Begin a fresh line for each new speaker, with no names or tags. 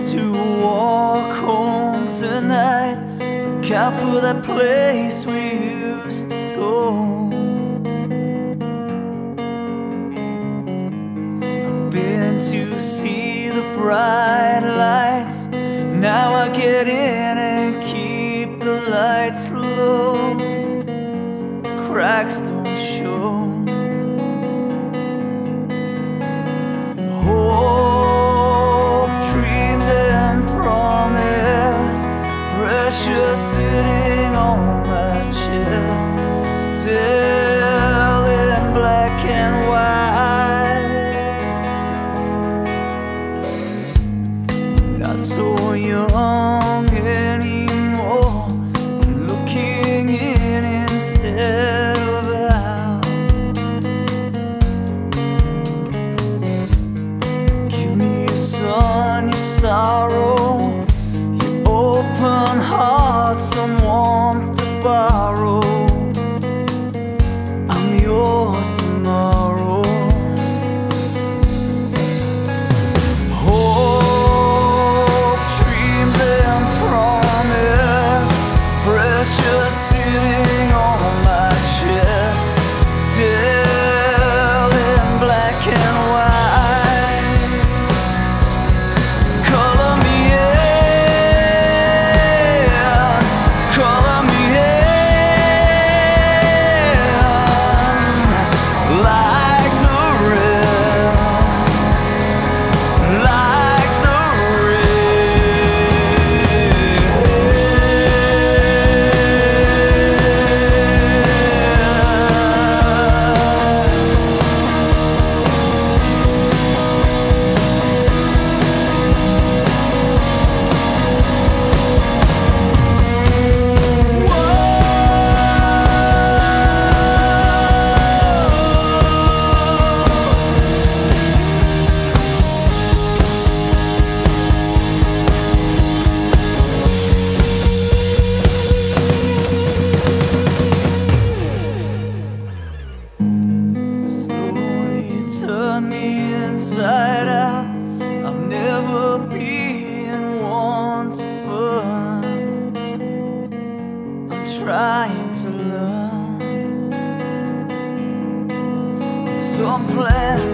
to walk home tonight. Look out for that place we used to go. I've been to see the bright lights. Now I get in and keep the lights low so the cracks chest, still in black and white. Not so young anymore, looking in instead of out. Give me your sun, your sorrow, I've never been to burn. I'm trying to learn. Some plants